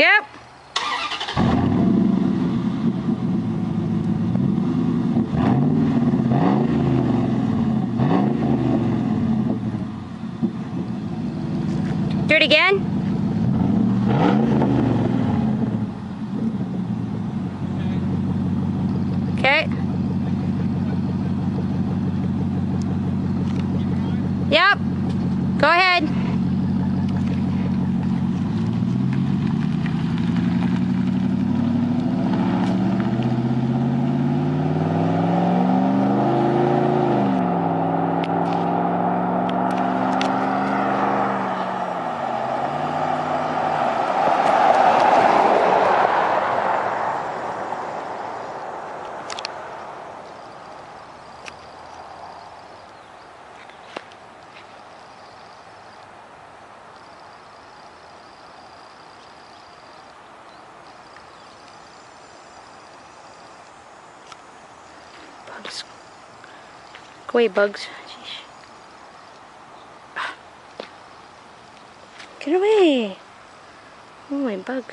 Yep. Do it again. Okay. Yep. Go ahead. Bugs. Go away, bugs. Sheesh. Get away. Oh, my bug.